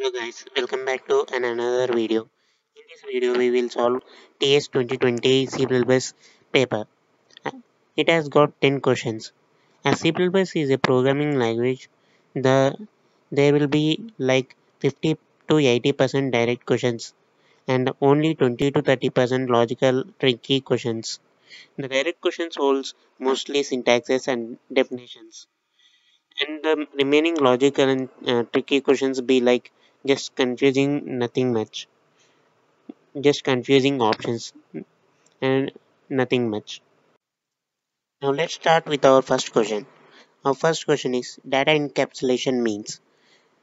Hello guys, welcome back to an another video. In this video we will solve TS 2020 C++ paper. It has got 10 questions. As C++ is a programming language, the there will be like 50 to 80% direct questions and only 20 to 30% logical tricky questions. The direct questions holds mostly syntaxes and definitions and the remaining logical and uh, tricky questions be like just confusing nothing much. Just confusing options and nothing much. Now let's start with our first question. Our first question is data encapsulation means?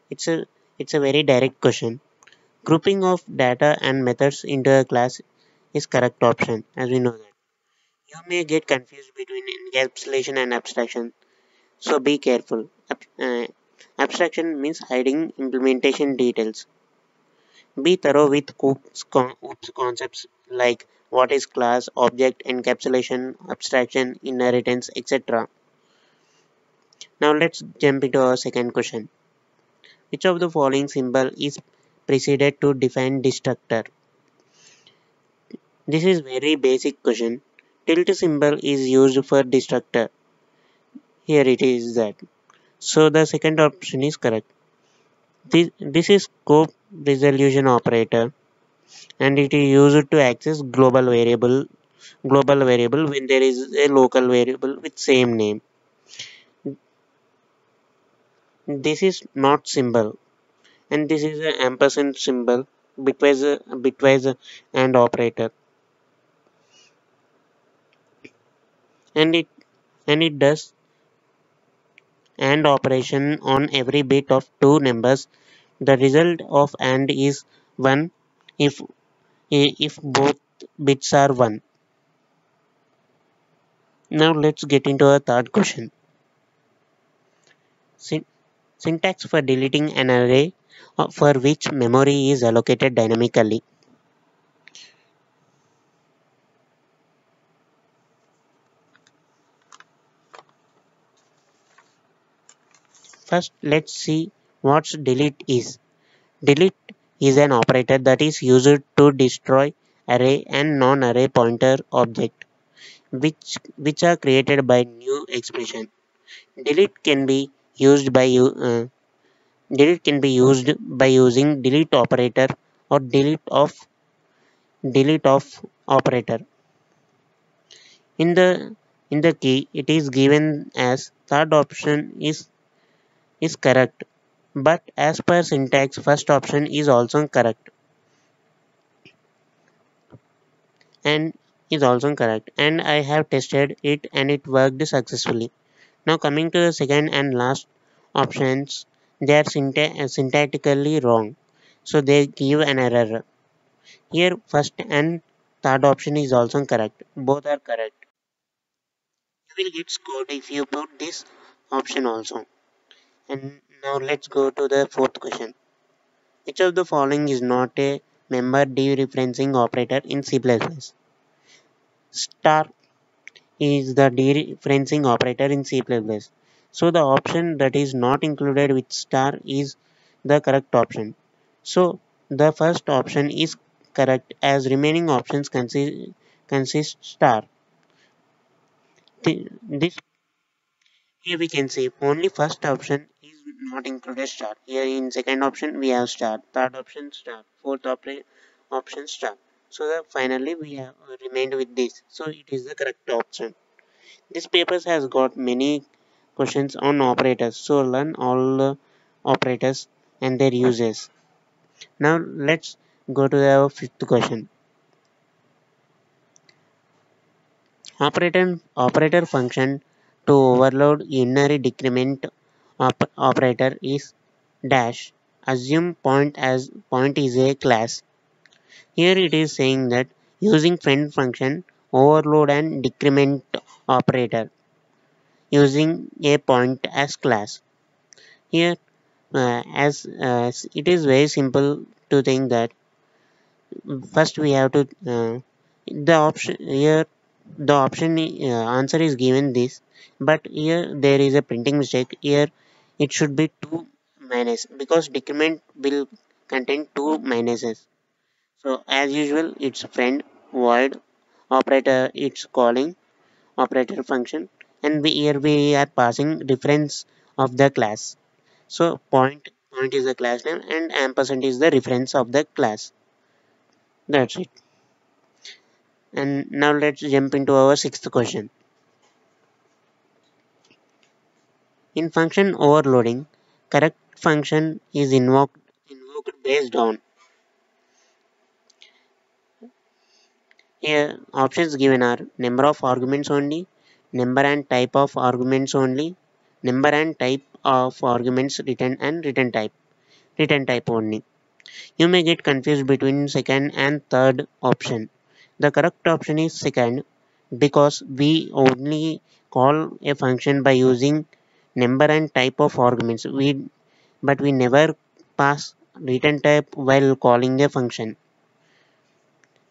It's a it's a very direct question. Grouping of data and methods into a class is correct option as we know that. You may get confused between encapsulation and abstraction so be careful. Uh, abstraction means hiding implementation details Be thorough with OOPS, con- OOPS concepts like what is class, object, encapsulation, abstraction, inheritance, etc. Now let's jump into our second question. Which of the following symbol is preceded to define destructor? This is very basic question. Tilde symbol is used for destructor. Here it is that. So the second option is correct. This, this is scope resolution operator and it is used to access global variable global variable when there is a local variable with same name this is not symbol and this is an ampersand symbol bitwise bitwise and operator and it and it does AND operation on every bit of two numbers. The result of AND is 1 if if both bits are 1 now let's get into a third question. Syn- syntax for deleting an array uh, for which memory is allocated dynamically first let's see what delete is. Delete is an operator that is used to destroy array and non-array pointer object which which are created by new expression. Delete can be used by uh, delete can be used by using delete operator or delete of delete of operator. In the in the key it is given as third option is is correct. But as per syntax first option is also correct. And is also correct. And i have tested it and it worked successfully. Now coming to the second and last options they are synta- syntactically wrong. So they give an error. Here first and third option is also correct. Both are correct. You will get scored if you put this option also and now let's go to the fourth question which of the following is not a member dereferencing operator in c++ star is the dereferencing operator in C++. So the option that is not included with star is the correct option. So the first option is correct as remaining options consist, consist star. Th- This here we can see only first option not included star. Here in second option we have star, third option star, fourth option star. So the finally we have uh, remained with this. So it is the correct option. This paper has got many questions on operators, so learn all the operators and their uses. Now let's go to our fifth question. Operator operator function to overload unary decrement op- operator is dash. Assume point as point is a class. Here it is saying that using friend function overload and decrement operator using a point as class. Here, uh, as uh, it is very simple to think that first we have to uh, the option here the option uh, answer is given this but here there is a printing mistake here it should be two minus because decrement will contain two minuses. So as usual, it's friend void operator. It's calling operator function, and we, here we are passing reference of the class. So point point is the class name, and ampersand is the reference of the class. That's it. And now let's jump into our sixth question. In function overloading, correct function is invoked, invoked based on here options given are number of arguments only, number and type of arguments only, number and type of arguments return and return type, return type only. You may get confused between second and third option. The correct option is second because we only call a function by using number and type of arguments. We but we never pass return type while calling a function.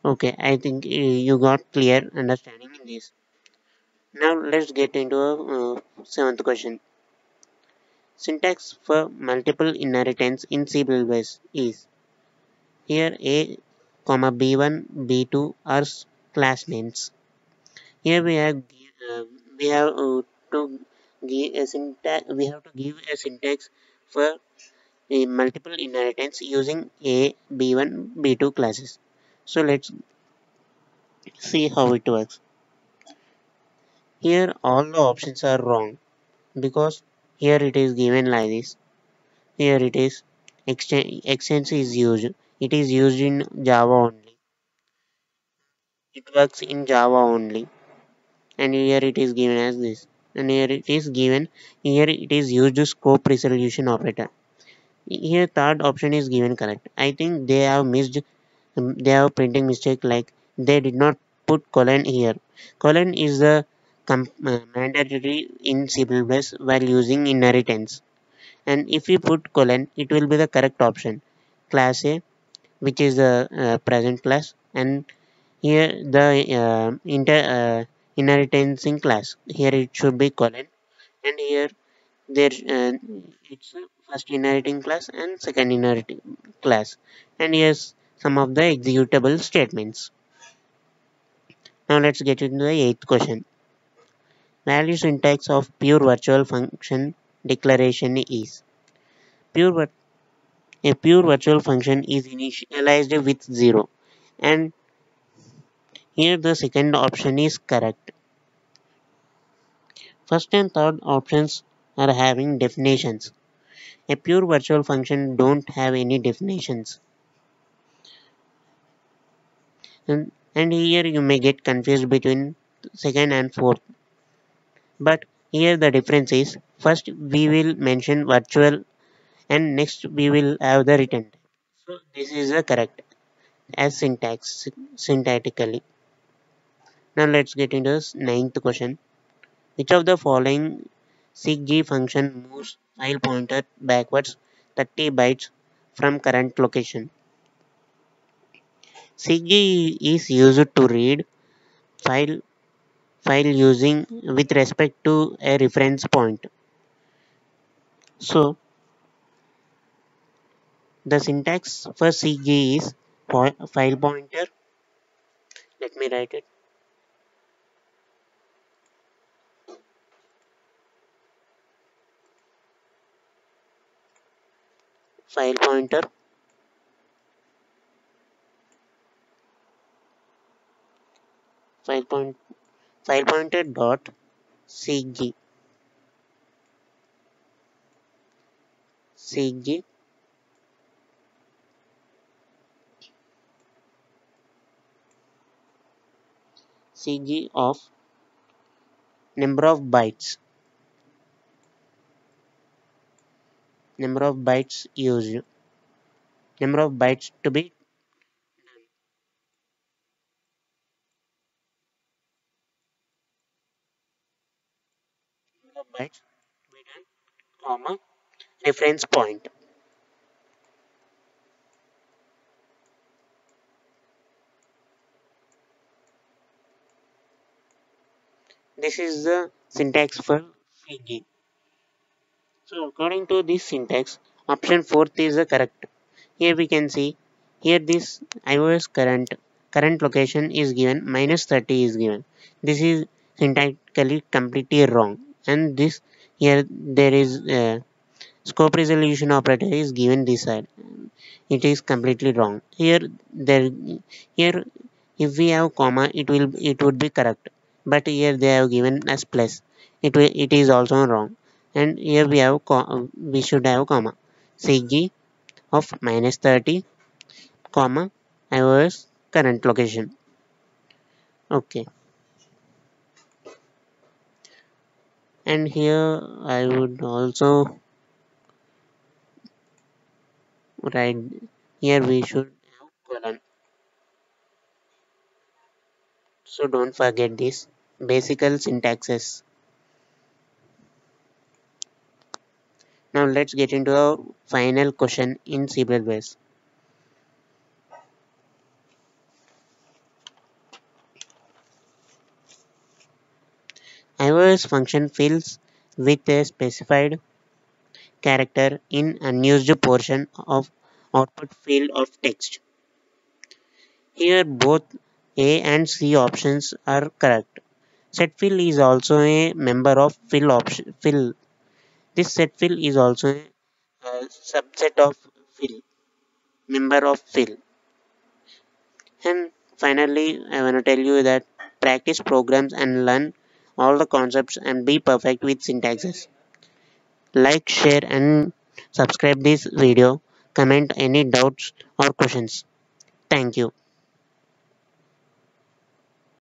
Okay i think uh, you got clear understanding in this. Now let's get into a uh, seventh question. Syntax for multiple inheritance in c is here a comma b1 b2 are class names. Here we have uh, we have uh, to give a syntax we have to give a syntax for a multiple inheritance using a b1 b2 classes. So let's see how it works. Here all the options are wrong because here it is given like this. Here it is extends is used. It is used in java only. It works in java only. And here it is given as this and here it is given. Here it is used to scope resolution operator. Here third option is given correct. I think they have missed um, they have printing mistake like they did not put colon here. Colon is the uh, mandatory in C++ while using inheritance. And if we put colon it will be the correct option. Class a which is the uh, present class and here the uh, inter uh, inheritance in class. Here it should be colon and here there uh, it's first inheriting class and second inheriting class. And here's some of the executable statements. Now let's get into the eighth question. Value syntax of pure virtual function declaration is pure a pure virtual function is initialized with 0 and here the second option is correct. First and third options are having definitions. A pure virtual function don't have any definitions. And, here you may get confused between second and fourth. But here the difference is first we will mention virtual and next we will have the return. So this is the correct as syntax syntactically. Now let's get into this ninth question. Which of the following seekg function moves file pointer backwards 30 bytes from current location? seekg is used to read file file using with respect to a reference point. So the syntax for seekg is file pointer. Let me write it file pointer. File point file pointer dot seekg. cg. seekg of number of bytes number of bytes used. Number of bytes to be number of bytes to be done comma reference point. This is the syntax for seekg so according to this syntax, option fourth is the correct. Here we can see here this ios current current location is given minus 30 is given. This is syntactically completely wrong. And this here there is uh, scope resolution operator is given this side. It is completely wrong. Here there here if we have comma it will it would be correct. But here they have given as plus. It will it is also wrong and here we have we should have comma. seekg of minus 30 comma ios current location. Okay. And here I would also write here we should have colon so don't forget this basic syntaxes now let's get into our final question in C++ ios function fills with a specified character in unused portion of output field of text. Here both A and C options are correct. Setfill is also a member of fill option fill. This setfill is also a, a subset of fill, member of fill. And finally, I want to tell you that practice programs and learn all the concepts and be perfect with syntaxes. Like, share and subscribe this video. Comment any doubts or questions. Thank you.